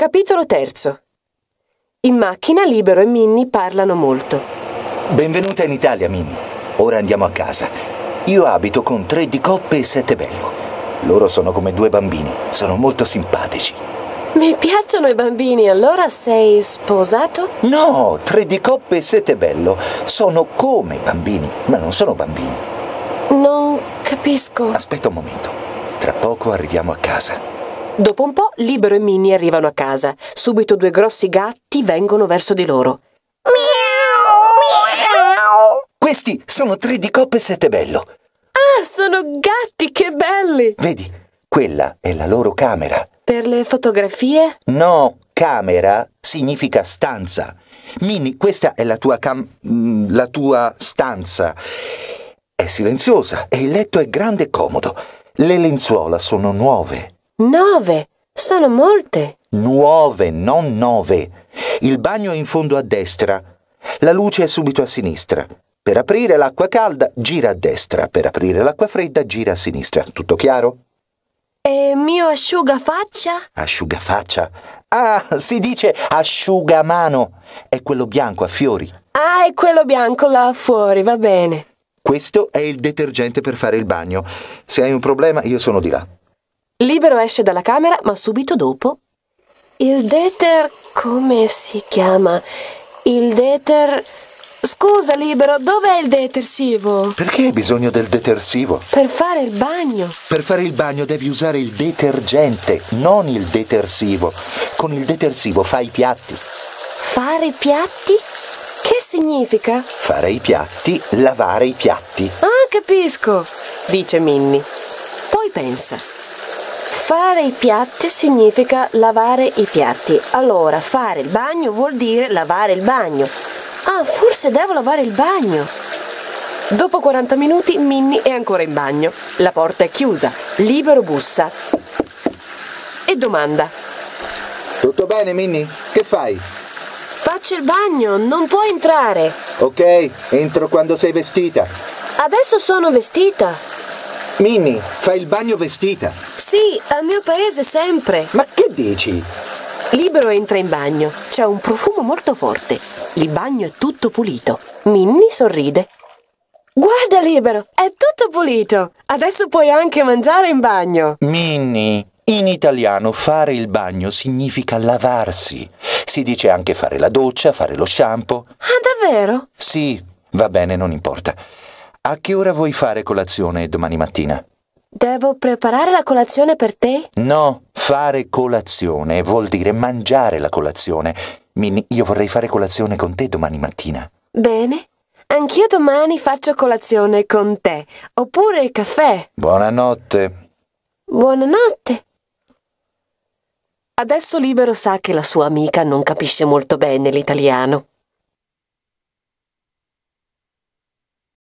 Capitolo terzo. In macchina Libero e Minnie parlano molto. Benvenuta in Italia, Minnie. Ora andiamo a casa. Io abito con tre di coppe e sette bello. Loro sono come due bambini, sono molto simpatici. Mi piacciono i bambini, allora sei sposato? No, tre di coppe e sette bello sono come bambini, ma non sono bambini. Non capisco. Aspetta un momento. Tra poco arriviamo a casa. Dopo un po' Libero e Minnie arrivano a casa. Subito due grossi gatti vengono verso di loro. Questi sono tre di coppe e sette bello. Ah, sono gatti, che belli! Vedi, quella è la loro camera. Per le fotografie? No, camera significa stanza. Minnie, questa è la tua cam... mm, la tua stanza. È silenziosa e il letto è grande e comodo. Le lenzuola sono nuove. Nove. Sono molte. Nuove, non nove. Il bagno è in fondo a destra. La luce è subito a sinistra. Per aprire l'acqua calda, gira a destra. Per aprire l'acqua fredda, gira a sinistra. Tutto chiaro? E mio asciugafaccia? Asciugafaccia. Ah, si dice asciugamano. È quello bianco a fiori. Ah, è quello bianco là fuori, va bene. Questo è il detergente per fare il bagno. Se hai un problema, io sono di là. Libero esce dalla camera, ma subito dopo... Il deter... come si chiama? Il deter... Scusa, Libero, dov'è il detersivo? Perché hai bisogno del detersivo? Per fare il bagno. Per fare il bagno devi usare il detergente, non il detersivo. Con il detersivo fai i piatti. Fare i piatti? Che significa? Fare i piatti, lavare i piatti. Ah, capisco, dice Minnie. Poi pensa. Fare i piatti significa lavare i piatti. Allora, fare il bagno vuol dire lavare il bagno. Ah, forse devo lavare il bagno. Dopo 40 minuti Minnie è ancora in bagno. La porta è chiusa. Libero bussa. E domanda. Tutto bene, Minnie? Che fai? Faccio il bagno, non può entrare. Ok, entro quando sei vestita. Adesso sono vestita. Minnie, fai il bagno vestita. Sì, al mio paese sempre. Ma che dici? Libero entra in bagno. C'è un profumo molto forte. Il bagno è tutto pulito. Minnie sorride. Guarda, Libero, è tutto pulito. Adesso puoi anche mangiare in bagno. Minnie, in italiano fare il bagno significa lavarsi. Si dice anche fare la doccia, fare lo shampoo. Ah, davvero? Sì, va bene, non importa. A che ora vuoi fare colazione domani mattina? Devo preparare la colazione per te? No, fare colazione vuol dire mangiare la colazione. Minnie, io vorrei fare colazione con te domani mattina. Bene. Anch'io domani faccio colazione con te. Oppure caffè. Buonanotte. Buonanotte. Adesso Libero sa che la sua amica non capisce molto bene l'italiano.